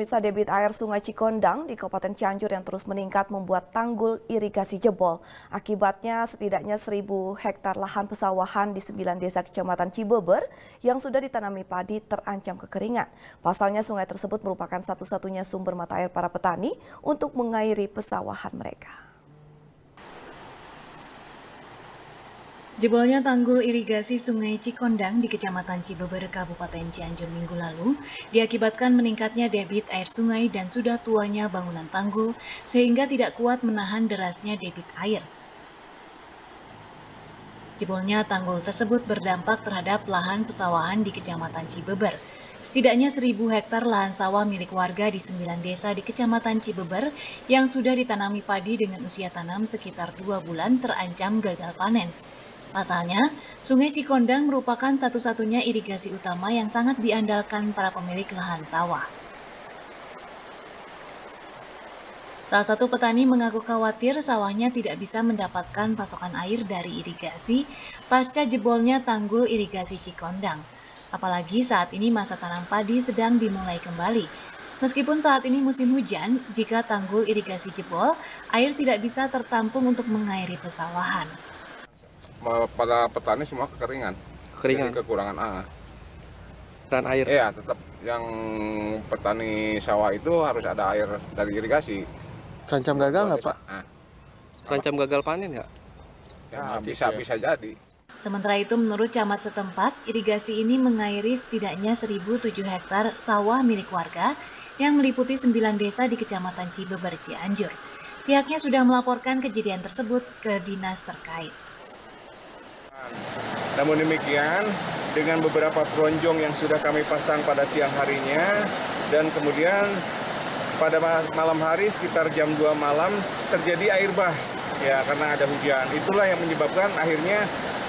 Misa debit air Sungai Cikondang di Kabupaten Cianjur yang terus meningkat membuat tanggul irigasi jebol. Akibatnya setidaknya 1000 hektar lahan pesawahan di 9 desa kecamatan Cibeber yang sudah ditanami padi terancam kekeringan. Pasalnya sungai tersebut merupakan satu-satunya sumber mata air para petani untuk mengairi pesawahan mereka. Jebolnya tanggul irigasi Sungai Cikondang di Kecamatan Cibeber, Kabupaten Cianjur minggu lalu diakibatkan meningkatnya debit air sungai dan sudah tuanya bangunan tanggul sehingga tidak kuat menahan derasnya debit air. Jebolnya tanggul tersebut berdampak terhadap lahan pesawahan di Kecamatan Cibeber. Setidaknya 1000 hektar lahan sawah milik warga di 9 desa di Kecamatan Cibeber yang sudah ditanami padi dengan usia tanam sekitar 2 bulan terancam gagal panen. Pasalnya, Sungai Cikondang merupakan satu-satunya irigasi utama yang sangat diandalkan para pemilik lahan sawah. Salah satu petani mengaku khawatir sawahnya tidak bisa mendapatkan pasokan air dari irigasi pasca jebolnya tanggul irigasi Cikondang. Apalagi saat ini masa tanam padi sedang dimulai kembali. Meskipun saat ini musim hujan, jika tanggul irigasi jebol, air tidak bisa tertampung untuk mengairi pesawahan pada petani semua kekeringan. Kekeringan. Jadi kekurangan A. Dan air. Iya, tetap yang petani sawah itu harus ada air dari irigasi. Terancam gagal nggak Pak? Nah, Terancam gagal panen ya? Ya, bisa ya. bisa jadi. Sementara itu menurut camat setempat, irigasi ini mengairi setidaknya 1007 hektar sawah milik warga yang meliputi 9 desa di Kecamatan Cibeber Cianjur. Pihaknya sudah melaporkan kejadian tersebut ke dinas terkait. Namun demikian, dengan beberapa peronjong yang sudah kami pasang pada siang harinya, dan kemudian pada malam hari sekitar jam 2 malam terjadi air bah ya karena ada hujan. Itulah yang menyebabkan akhirnya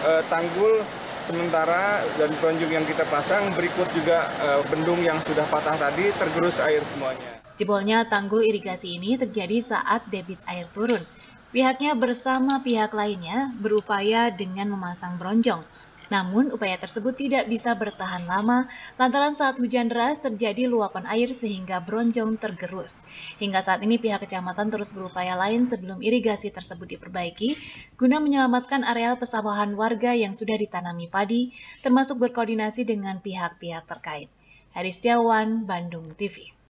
eh, tanggul sementara dan peronjong yang kita pasang berikut juga eh, bendung yang sudah patah tadi tergerus air semuanya. Jebolnya tanggul irigasi ini terjadi saat debit air turun. Pihaknya bersama pihak lainnya berupaya dengan memasang bronjong. Namun upaya tersebut tidak bisa bertahan lama lantaran saat hujan deras terjadi luapan air sehingga bronjong tergerus. Hingga saat ini pihak kecamatan terus berupaya lain sebelum irigasi tersebut diperbaiki guna menyelamatkan areal pesawahan warga yang sudah ditanami padi termasuk berkoordinasi dengan pihak-pihak terkait. Hari Setiawan, Bandung TV.